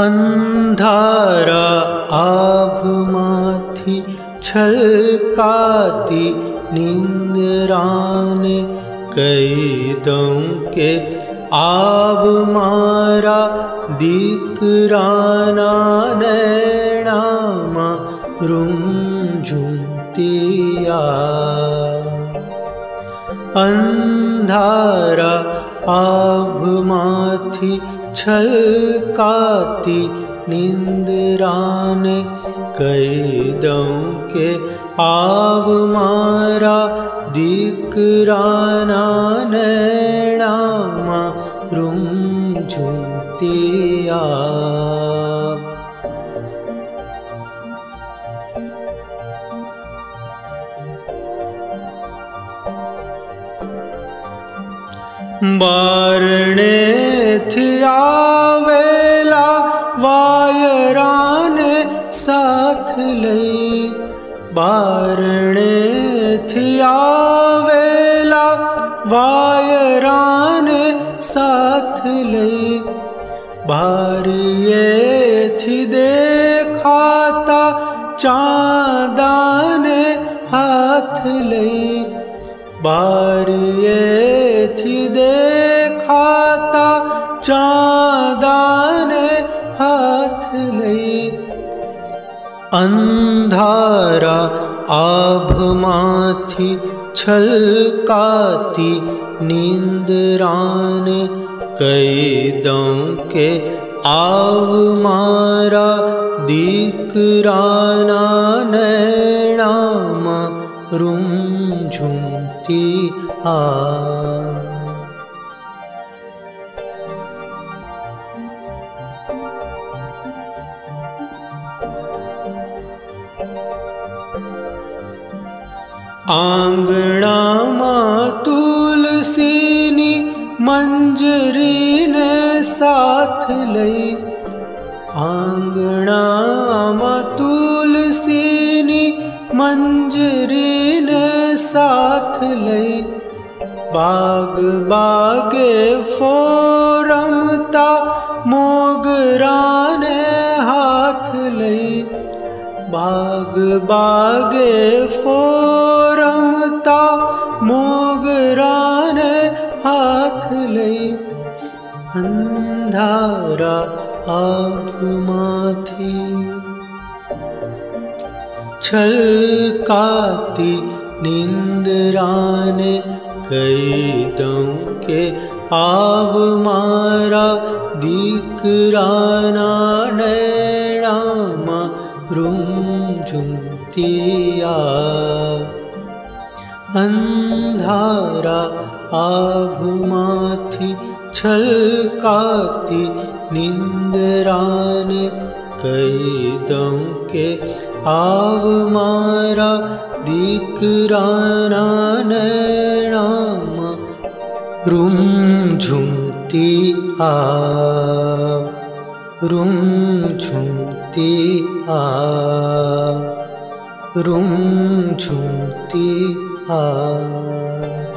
अन्धार आभ माथि छका निन्द्रानि कीतं के आभमा नैण रु अन्धारा आभुमाथि छल्का निन्द्रानि कदं के आमारा दीकराणा नुया वर्णे आवेला वायरान साथ लई। बारणे आवेला वायरान साथ लई। भारिये थी देखाता बरवेयर हाथ लई। भार अन्धारा आभमाल् काति नीन्द्रदं के आमा दीकरानृण रुञ्झु आ। आङ्गा मातुलीनी मञ्जरीने साथ लै आङ्गणा मातुलीनी मञ्जरीने साथ लि बाघा फो रमता मोगरा ने बाग बागे फो मोगरान हाथ हल अन्धारा आभमाल् काति निन्द्राण कीद के आभमारा दीकराणा नै रुं रुम् झुया अन्धारा आभुमाथि काति निन्दरानि केदं के आभमारा दीकरान रुम् झुङ् आ रुम् झुङ् आ रुम् झुम् heart.